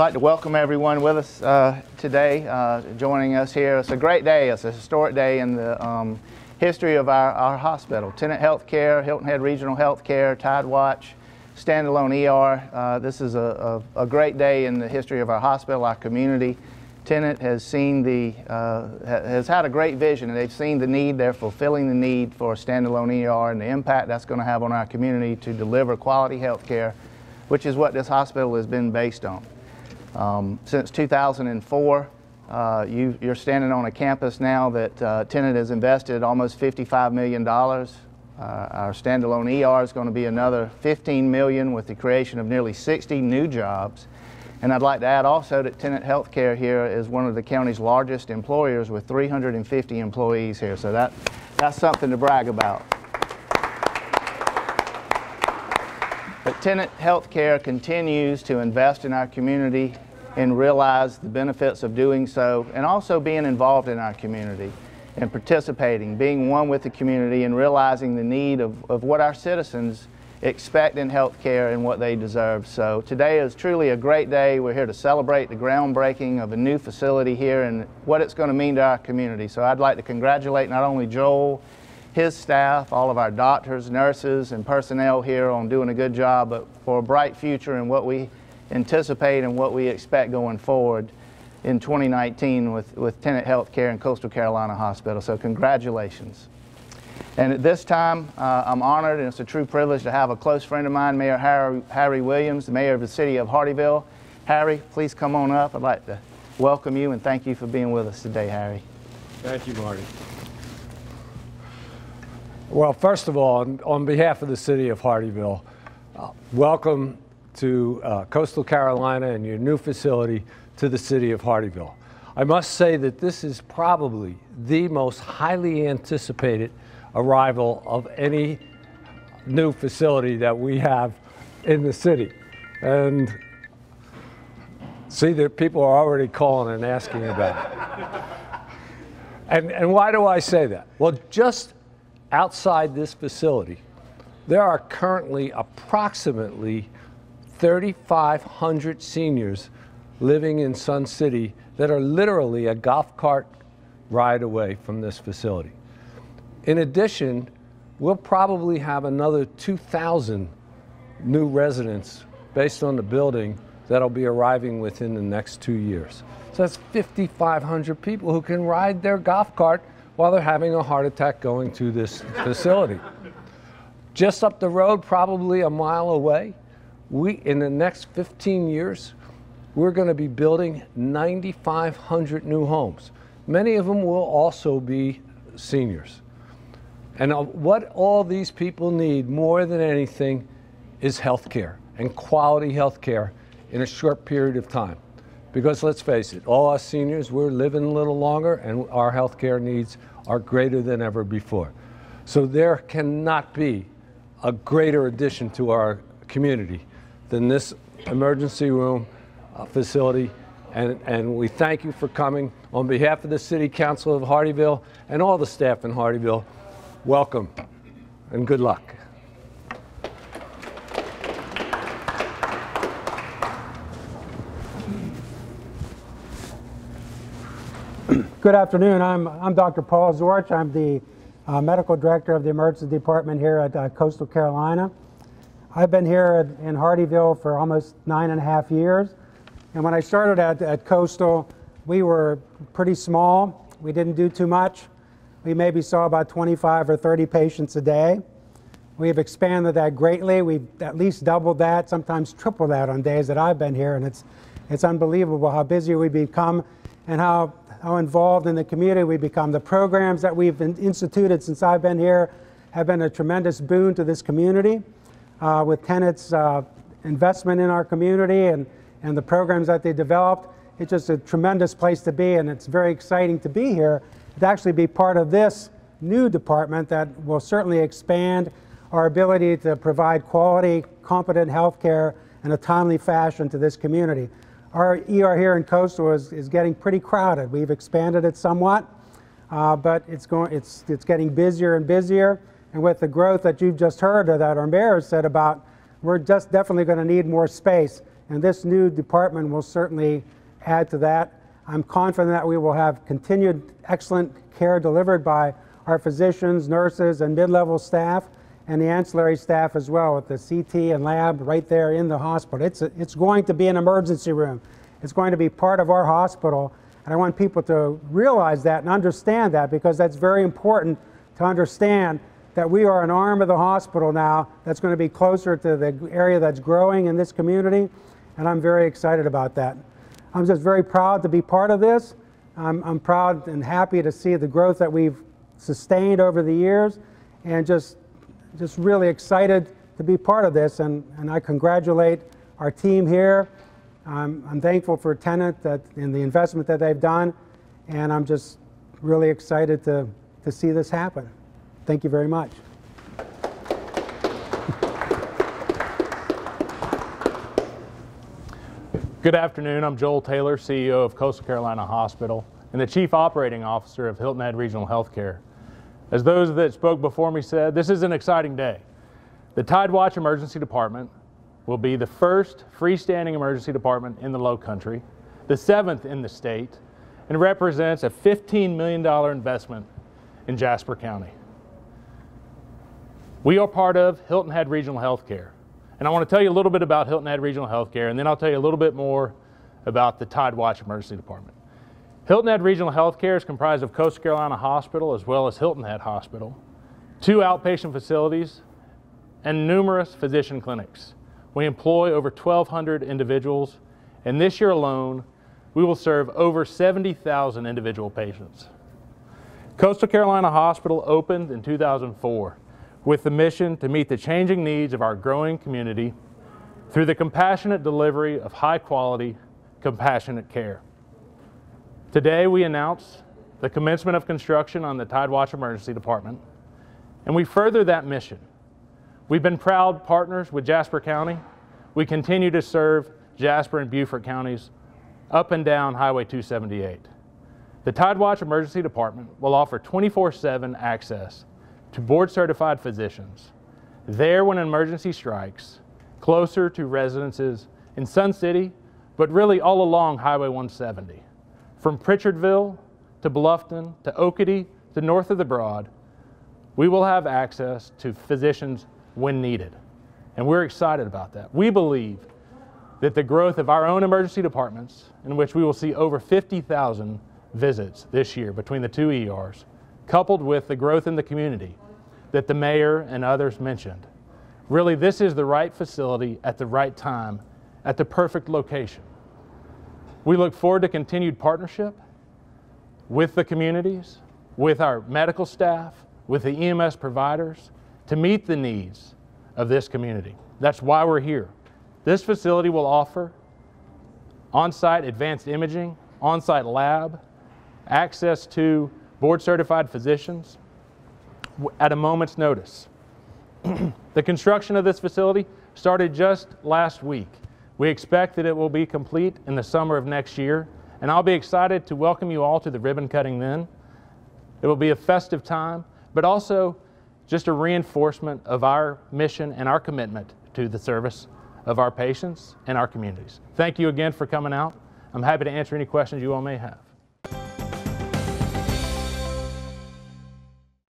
like to welcome everyone with us uh, today, uh, joining us here. It's a great day. It's a historic day in the um, history of our, our hospital. Tenet Healthcare, Hilton Head Regional Healthcare, Tidewatch, standalone ER. Uh, this is a, a, a, great day in the history of our hospital, our community. Tenet has seen the, uh, has had a great vision and they've seen the need, they're fulfilling the need for a standalone ER and the impact that's going to have on our community to deliver quality health care, which is what this hospital has been based on. Um, since 2004, uh, you, are standing on a campus now that uh, Tenet has invested almost $55 million. Uh, our standalone ER is going to be another 15 million, with the creation of nearly 60 new jobs. And I'd like to add also that Tenet Healthcare here is one of the county's largest employers with 350 employees here. So that, that's something to brag about. But Tenet Healthcare continues to invest in our community and realize the benefits of doing so and also being involved in our community and participating, being one with the community and realizing the need of, of what our citizens expect in healthcare and what they deserve. So today is truly a great day. We're here to celebrate the groundbreaking of a new facility here and what it's going to mean to our community. So I'd like to congratulate not only Joel, his staff, all of our doctors, nurses, and personnel here on doing a good job, but for a bright future and what we anticipate and what we expect going forward in 2019 with, with Tenet Healthcare and Coastal Carolina Hospital. So congratulations. And at this time, uh, I'm honored and it's a true privilege to have a close friend of mine, Mayor Harry, Harry Williams, the mayor of the city of Hardeeville. Harry, please come on up. I'd like to welcome you and thank you for being with us today, Harry. Thank you, Marty. Well, first of all, on, behalf of the city of Hardeeville, uh, welcome to uh, coastal Carolina and your new facility to the city of Hardeeville. I must say that this is probably the most highly anticipated arrival of any new facility that we have in the city. And see that people are already calling and asking about it. And, and why do I say that? Well, just outside this facility, there are currently approximately 3,500 seniors living in Sun City that are literally a golf cart ride away from this facility. In addition, we'll probably have another 2,000 new residents based on the building that'll be arriving within the next two years. So that's 5,500 people who can ride their golf cart while they're having a heart attack going to this facility. Just up the road, probably a mile away, we, in the next 15 years, we're going to be building 9,500 new homes. Many of them will also be seniors. And uh, what all these people need more than anything is health care and quality health care in a short period of time. Because let's face it, all us seniors, we're living a little longer and our health care needs are greater than ever before. So there cannot be a greater addition to our community than this emergency room uh, facility. And, and we thank you for coming. On behalf of the City Council of Hardeeville and all the staff in Hardeeville, welcome and good luck. Good afternoon. I'm, I'm Dr. Paul Zorch. I'm the uh, medical director of the emergency department here at uh, Coastal Carolina. I've been here in Hardeeville for almost nine and a half years. And when I started at, at Coastal, we were pretty small. We didn't do too much. We maybe saw about 25 or 30 patients a day. We've expanded that greatly. We've at least doubled that, sometimes tripled that on days that I've been here. And it's, it's unbelievable how busy we've become and how, how involved in the community we become. The programs that we've instituted since I've been here have been a tremendous boon to this community uh, with Tenet's uh, investment in our community and, and the programs that they developed. It's just a tremendous place to be, and it's very exciting to be here to actually be part of this new department that will certainly expand our ability to provide quality, competent health care in a timely fashion to this community. Our ER here in Coastal is, is getting pretty crowded. We've expanded it somewhat, uh, but it's, going, it's, it's getting busier and busier. And with the growth that you've just heard or that our mayor said about, we're just definitely going to need more space and this new department will certainly add to that. I'm confident that we will have continued excellent care delivered by our physicians, nurses, and mid-level staff, and the ancillary staff as well with the CT and lab right there in the hospital. It's, a, it's going to be an emergency room. It's going to be part of our hospital, and I want people to realize that and understand that because that's very important to understand that we are an arm of the hospital now that's going to be closer to the area that's growing in this community, and I'm very excited about that. I'm just very proud to be part of this. I'm, I'm proud and happy to see the growth that we've sustained over the years, and just, just really excited to be part of this. And, and I congratulate our team here. I'm, I'm thankful for Tenet that, and the investment that they've done, and I'm just really excited to, to see this happen. Thank you very much. Good afternoon. I'm Joel Taylor, CEO of Coastal Carolina Hospital and the Chief Operating Officer of Hilton Head Regional Healthcare. As those that spoke before me said, this is an exciting day. The Tidewatch Emergency Department will be the first freestanding emergency department in the Low Country, the seventh in the state, and represents a $15 million investment in Jasper County. We are part of Hilton Head Regional Healthcare. And I want to tell you a little bit about Hilton Head Regional Healthcare, and then I'll tell you a little bit more about the Tidewatch Emergency Department. Hilton Head Regional Healthcare is comprised of Coastal Carolina Hospital as well as Hilton Head Hospital, two outpatient facilities, and numerous physician clinics. We employ over 1,200 individuals, and this year alone, we will serve over 70,000 individual patients. Coastal Carolina Hospital opened in 2004 with the mission to meet the changing needs of our growing community through the compassionate delivery of high quality, compassionate care. Today we announce the commencement of construction on the Tidewatch Emergency Department, and we further that mission. We've been proud partners with Jasper County. We continue to serve Jasper and Beaufort counties up and down Highway 278. The Tidewatch Emergency Department will offer 24-7 access to board certified physicians, there when an emergency strikes, closer to residences in Sun City, but really all along Highway 170. From Pritchardville to Bluffton to Okatie to north of the Broad, we will have access to physicians when needed. And we're excited about that. We believe that the growth of our own emergency departments, in which we will see over 50,000 visits this year between the two ERs, coupled with the growth in the community that the mayor and others mentioned. Really, this is the right facility at the right time, at the perfect location. We look forward to continued partnership with the communities, with our medical staff, with the EMS providers to meet the needs of this community. That's why we're here. This facility will offer on-site advanced imaging, on-site lab, access to board certified physicians at a moment's notice. the construction of this facility started just last week. We expect that it will be complete in the summer of next year, and I'll be excited to welcome you all to the ribbon cutting then. It will be a festive time, but also just a reinforcement of our mission and our commitment to the service of our patients and our communities. Thank you again for coming out. I'm happy to answer any questions you all may have.